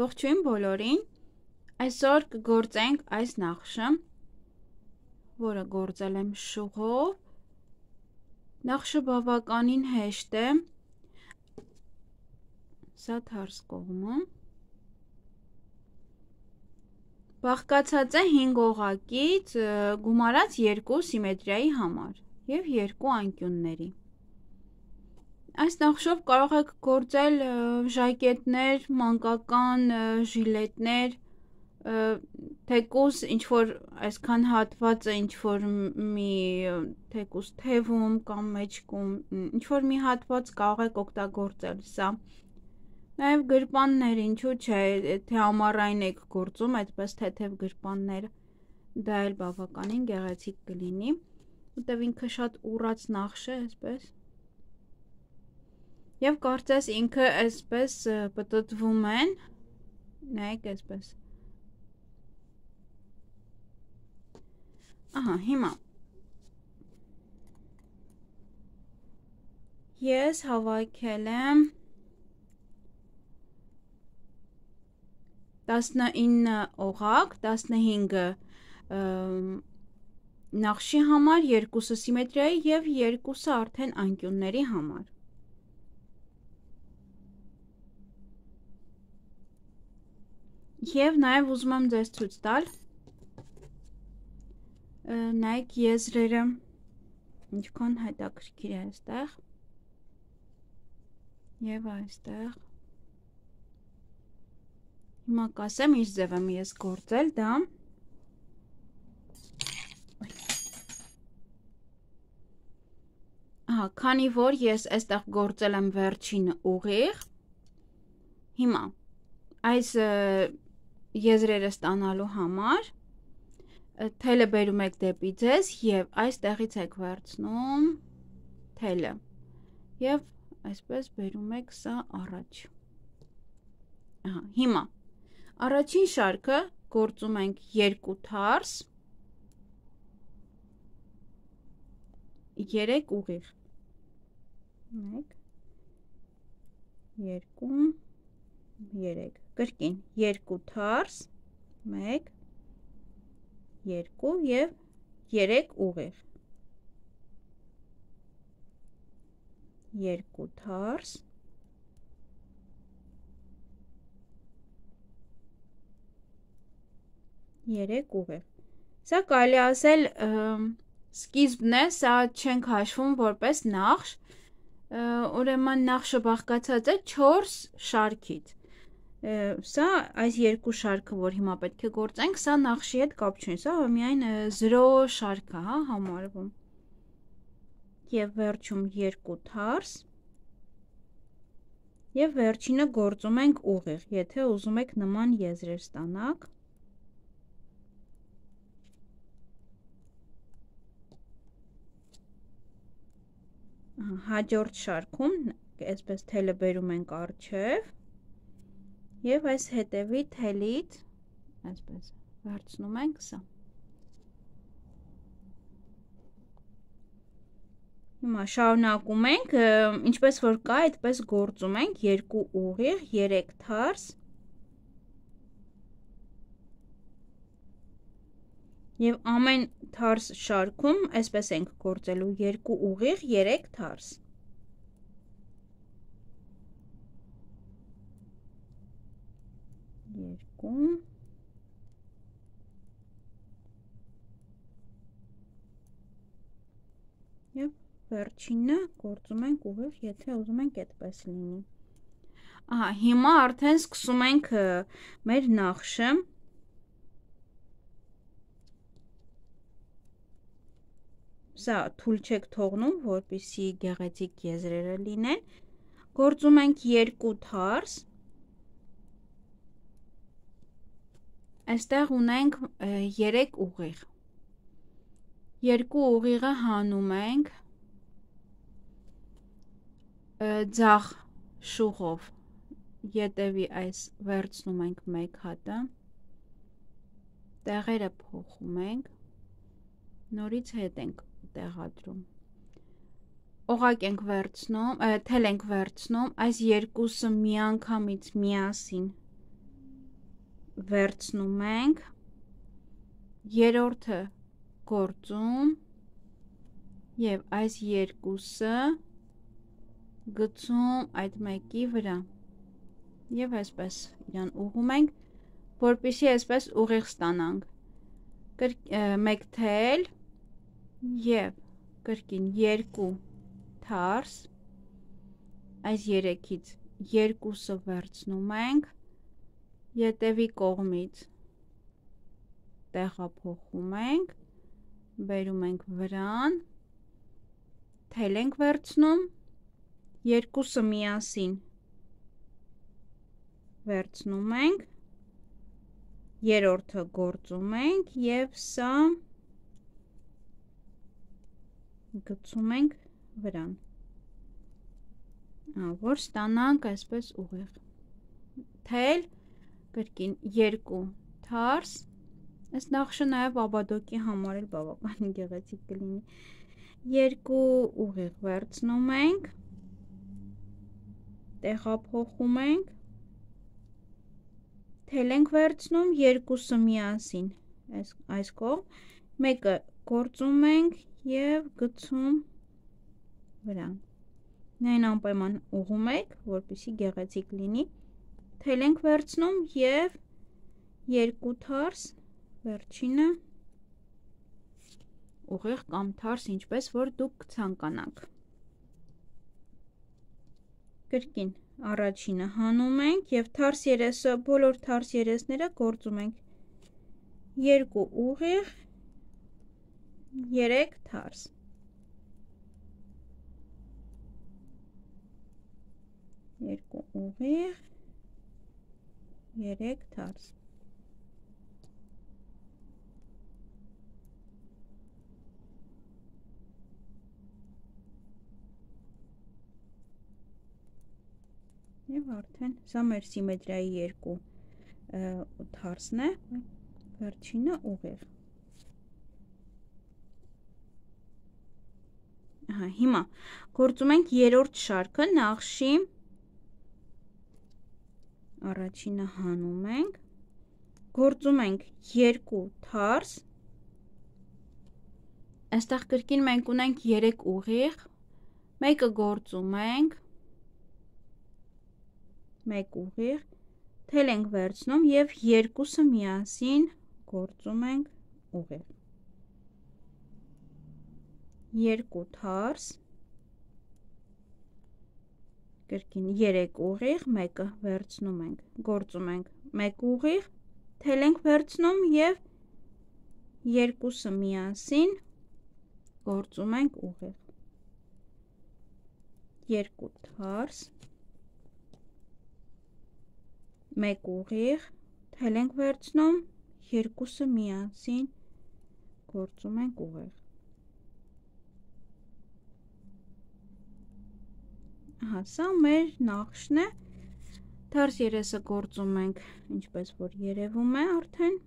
Ողջույն բոլորին։ Այսօր կգործենք այս նախշը, որը գործել եմ շուղով։ Նախշը բավականին հեշտ է։ Սա թարս կողմը։ Բաղկացած է 5 օղակից, գումարած 2 սիմետրիայի համար եւ 2 անկյունների։ Այս նախշով կարող եք գործել ժակետներ, մանկական ժիլետներ, թեկուս ինչ որ այսքան հատվածը ինչ որ մի թեկուս թևում կամ մեջքում ինչ որ մի հատված կարող եք օգտագործել սա նաև գրպաններ ինչու չէ թե ամառային եք գործում այդպես թեթև գրպաններ դա էլ բավականին գեղեցիկ կլինի որտեվ ինքը շատ ուռած նախշ է այսպես Եվ կարծես ինքը այսպես պտտվում են, նայեք այսպես։ Ահա, հիմա Ես հավաքել եմ 19 օղակ, 15-ը նախշի համար, երկուսը սիմետրիայի եւ երկուսը արդեն անկյունների համար։ Եվ նաև ուզում եմ ձեզ ցույց տալ նայեք եզրերը ինչքան հետաքրքիր է այստեղ եւ այստեղ հիմա կասեմ ինչ ձև եմ ես գործել դա Ահա, քանի որ ես այստեղ գործել եմ վերջին ուղիղ, հիմա այս եզրերը ստանալու համար թելը բերում եք դեպի ձեզ եւ այստեղից եք վերցնում թելը եւ այսպես բերում եք սա առաջ ահա հիմա առաջին շարքը գործում ենք երկու թարս 3 ուղիղ 1 2 3 կրկին 2 թարս 1 2 եւ 3 ուղիղ 2 թարս 3 ուղիղ Սա կարելի ասել սկիզբն է, սա չենք հաշվում որպես նախշ, ուրեմն նախշը բաղկացած է 4 շարքից Սա այս երկու շարքը, որ հիմա պետք է գործենք, սա նախշի հետ կապ չունի, սա միայն 0 շարքը, հա, համարվում։ Եվ վերջում երկու թարս։ Եվ վերջինը գործում ենք ուղիղ, եթե ուզում եք նման եզրեր ստանաք։ Հաջորդ շարքում այսպես թելը բերում ենք արջև Եվ այս հետևի թելից այսպես վերցնում ենք սա։ Հիմա շարունակում ենք, ինչպես որ կա, այդպես գործում ենք երկու ուղիղ, 3 թարս Եվ ամեն թարս շարքում այսպես ենք գործելու երկու ուղիղ, 3 թարս։ երկու Եվ վերջինը գործում ենք ուղիղ, եթե ուզում ենք այդպես լինի։ Ահա, հիմա արդեն սկսում ենք մեր նախշը։ Սա թույլ չեք թողնում, որպիսի գեղեցիկ եզրերը լինեն։ Գործում ենք երկու թարս Այստեղ ունենք 3 ուղիղ։ Երկու ուղիղը հանում ենք ձախ շուղով ետևի այս վերցնում ենք մեկ հատը տեղերը փոխում ենք նորից հետ ենք տեղադրում օղակ ենք վերցնում թել ենք վերցնում այս երկուսը միանգամից միասին վերցնում ենք երրորդը գործում եւ այս երկուսը գցում այդ մեկի վրա եւ այսպես իրան ուղում ենք որպեսզի այսպես ուղիղ ստանանք մեկ թել եւ կրկին երկու թարս այս երեքից երկուսը վերցնում ենք ետևի կողմից տեղափոխում ենք բերում ենք վրան թել ենք վերցնում, երկուսը միասին վերցնում ենք, երորդը գործում ենք և սա գցում ենք վրան, որ ստանանք այսպես ուղեղ, թել, կրկին երկու թարս, այս նախշը նաև աբադոկի համար էլ բավական գեղեցիկ կլինի, երկու ուղիղ վերցնում ենք, տեղափոխում ենք, թել ենք վերցնում, երկուսը միասին այս, այս կողմ, մեկը գործում ենք և գցում վրան։ Նայն անպայման ուղում եք, որպիսի գեղեցիկ լինի, թել ենք վերցնում և երկու թարս, վերջինը ուղիղ կամ թարս, ինչպես որ դուք ցանկանաք։ Կրկին առաջինը հանում ենք եւ թարս երեսը, բոլոր թարս երեսները գործում ենք։ Երկու ուղիղ, 3 թարս։ Երկու ուղիղ, 3 թարս։ Եվ արդեն սա մեր սիմետրիայի երկու թարսն է, վերջինը ուղիղ։ հիմա գործում ենք երրորդ շարքը, նախշի առաջինը հանում ենք, գործում ենք երկու թարս, այստեղ կրկին մենք ունենք երեք ուղիղ, մեկը գործում ենք, մեկ ուղիղ, թել ենք վերցնում և երկուսը միասին գործում ենք ուղիղ։ Երկու թարս, կրկին երեք ուղիղ, մեկը վերցնում ենք, գործում ենք մեկ ուղիղ, թել ենք վերցնում և երկուսը միասին գործում ենք ուղիղ։ Երկու թարս, մեկ ուղիղ, թել ենք վերցնում, երկուսը միասին գործում ենք ուղիղ։ Ահա, սա մեր նախշն է։ Թարս երեսը գործում ենք, ինչպես որ երևում է արդեն։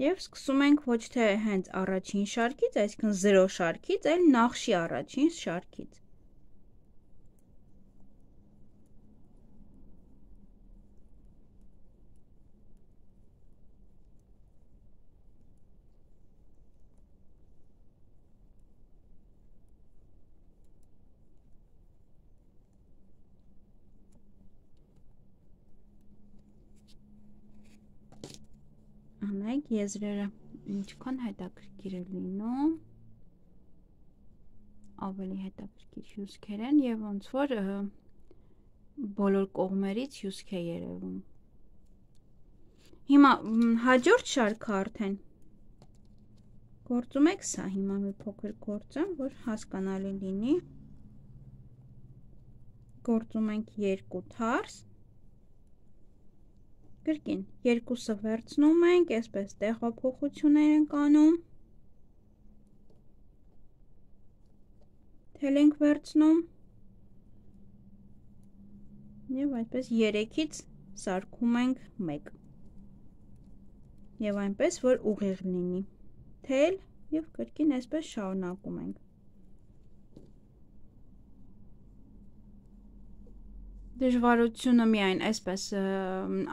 Եվ սկսում ենք ոչ թե հենց առաջին շարքից, այսինքն 0 շարքից, այլ նախշի առաջին շարքից։ անեք եզրերը ինչքան հետաքրքիր է լինում ավելի հետաքրքիր հյուսքեր են եւ ոնց որ բոլոր կողմերից հյուսք է երևում հիմա հաջորդ շարքը արդեն գործում եք սա հիմա մի փոքր գործեմ որ հասկանալի լինի գործում ենք երկու թարս Կրկին, երկուսը վերցնում ենք, այսպես տեղափոխություններ ենք անում։ Թել ենք վերցնում։ Եվ այդպես 3-ից սարքում ենք 1։ Եվ այնպես, որ ուղիղ լինի։ Թել եւ կրկին այսպես շարունակում ենք։ Դժվարությունը միայն այսպես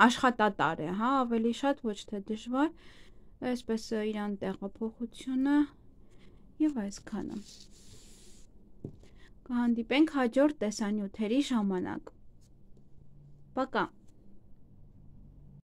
աշխատատար է, հա, ավելի շատ ոչ թե դժվար, այսպես իրան տեղափոխությունը եւ այսքանը։ Կհանդիպենք հաջորդ տեսանյութերի ժամանակ։ Пока։